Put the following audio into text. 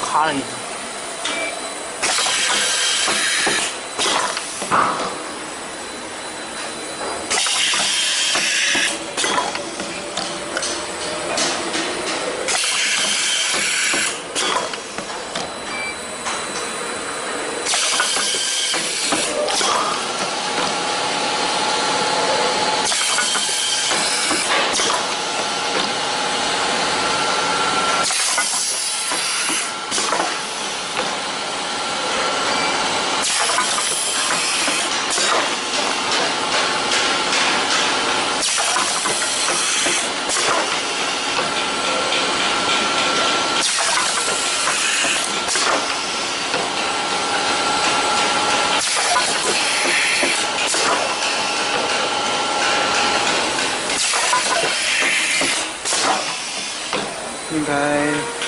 卡了你应该。